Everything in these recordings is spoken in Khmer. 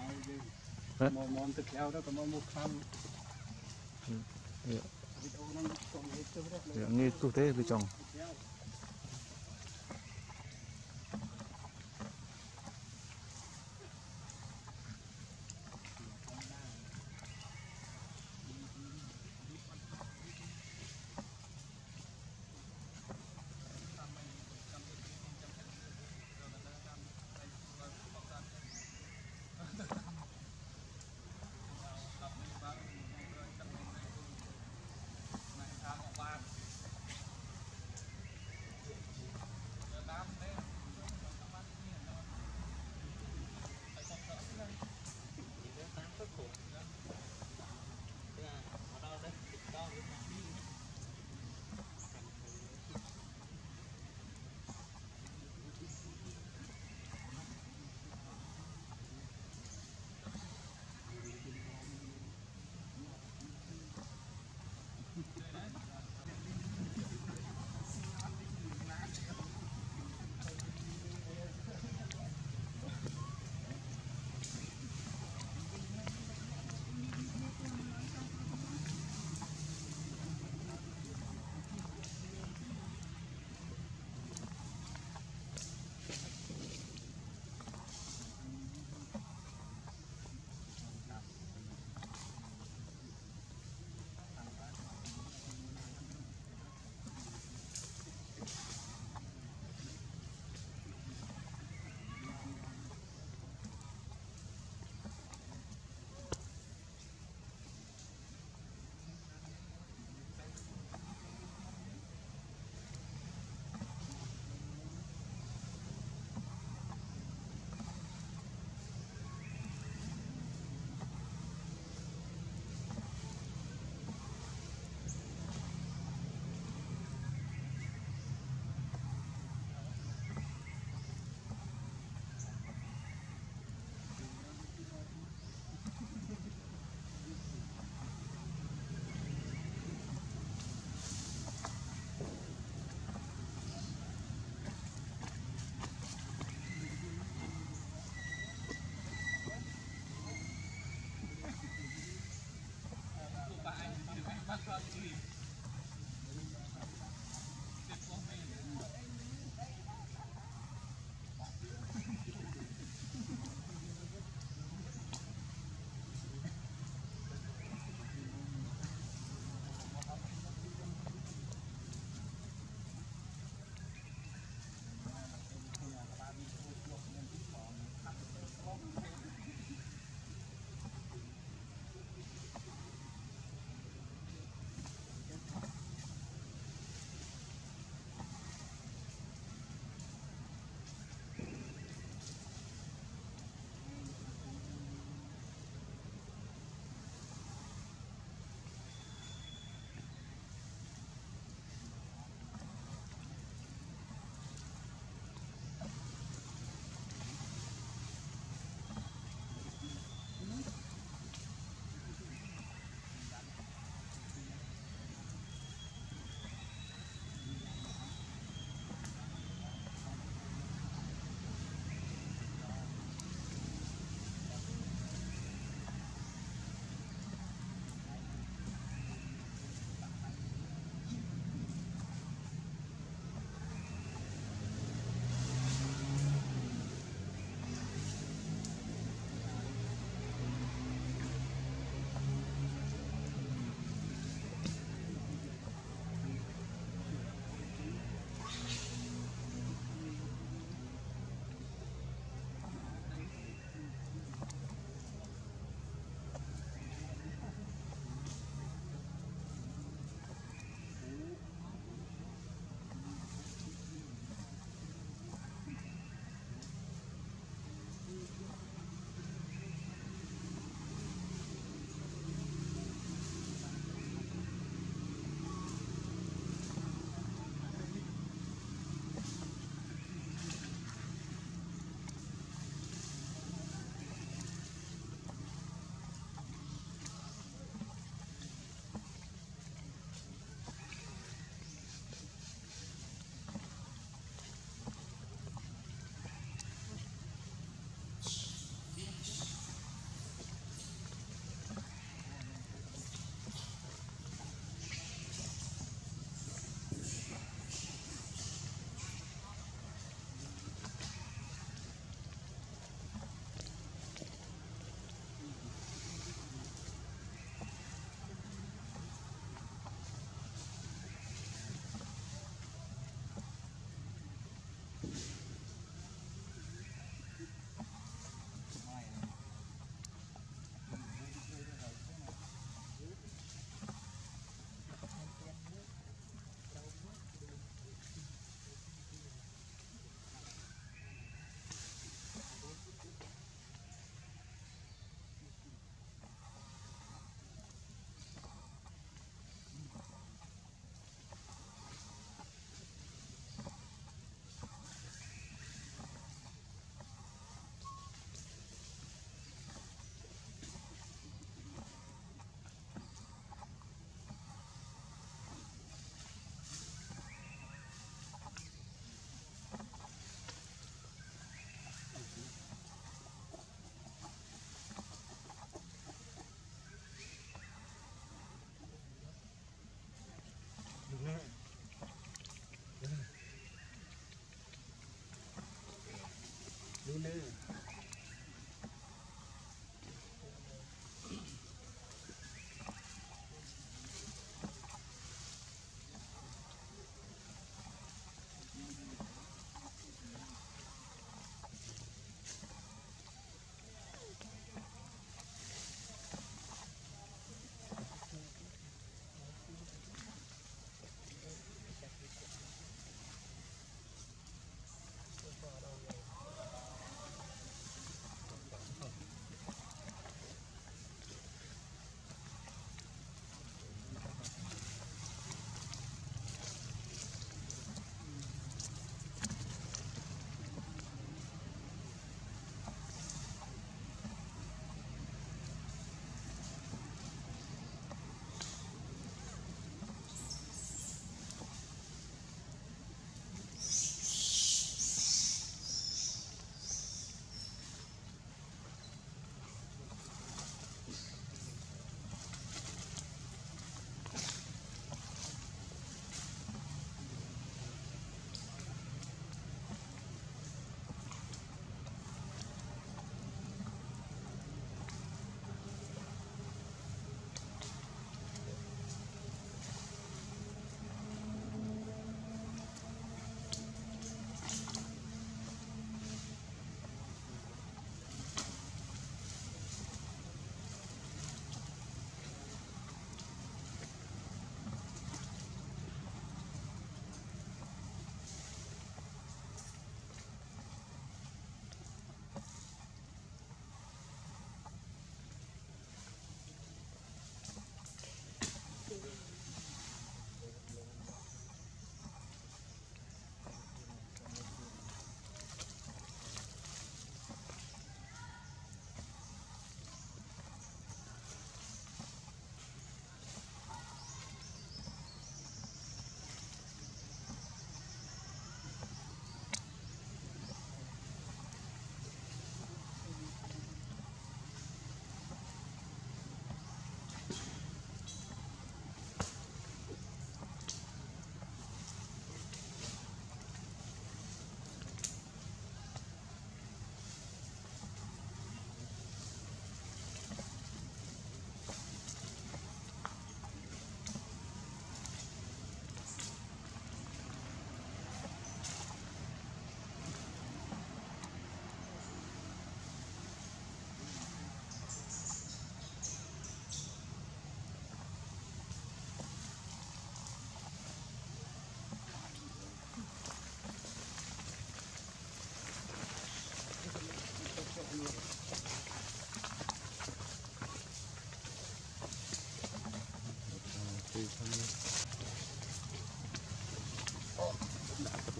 ហើយយើងហ៎មកមកទឹកក្តៅទៅក៏មកមកខាំវាវីដេអូហ្នឹងកុំនិយាយទៅទេវាងាយទុះទេវាចង់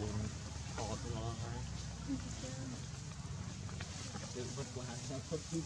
cuốn cọt nó ha. Chứ bất quá sao không biết.